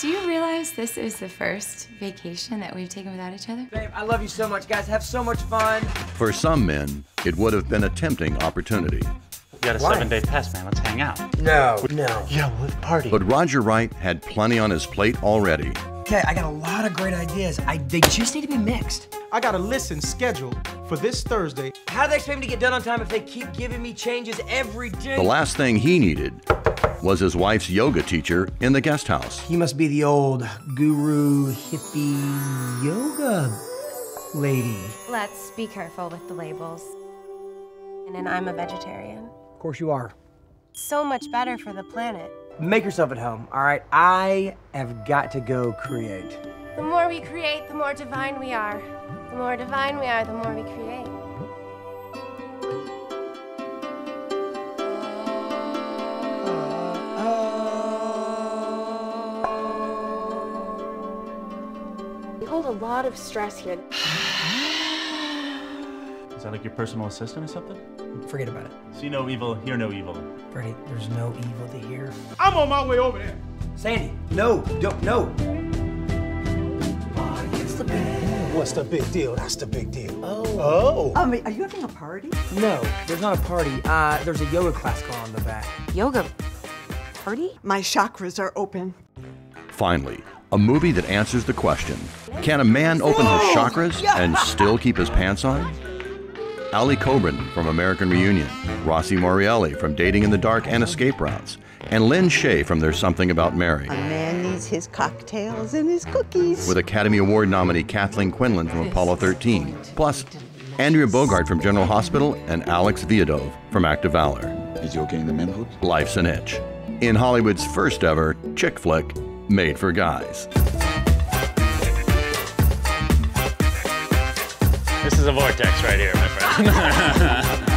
Do you realize this is the first vacation that we've taken without each other? Babe, I love you so much, guys. Have so much fun. For some men, it would have been a tempting opportunity. You got a Why? seven day pass, man. Let's hang out. No, no. Yeah, let's party. But Roger Wright had plenty on his plate already. Okay, I got a lot of great ideas. I they just need to be mixed. I got a listen scheduled for this Thursday. How do they expect me to get done on time if they keep giving me changes every day? The last thing he needed was his wife's yoga teacher in the guest house. He must be the old guru hippie yoga lady. Let's be careful with the labels. And then I'm a vegetarian. Of course you are. So much better for the planet. Make yourself at home, all right? I have got to go create. The more we create, the more divine we are. The more divine we are, the more we create. Hold a lot of stress here. Is that like your personal assistant or something? Forget about it. See no evil, hear no evil. Freddie, there's no evil to hear. I'm on my way over there. Sandy, no, don't, no. What's the big deal? That's the big deal. Oh. Um, are you having a party? No, there's not a party. Uh, there's a yoga class going on in the back. Yoga party? My chakras are open. Finally, a movie that answers the question Can a man open his chakras and still keep his pants on? Ali Cobrin from American Reunion, Rossi Morreale from Dating in the Dark and Escape Routes, and Lin Shaye from There's Something About Mary, A man needs his cocktails and his cookies. with Academy Award nominee Kathleen Quinlan from Apollo 13, plus Andrea Bogart from General Hospital and Alex Veadov from Act of Valor. Is he okay in the manhood? Life's an Itch, in Hollywood's first ever chick flick made for guys. This is a vortex right here, my friend.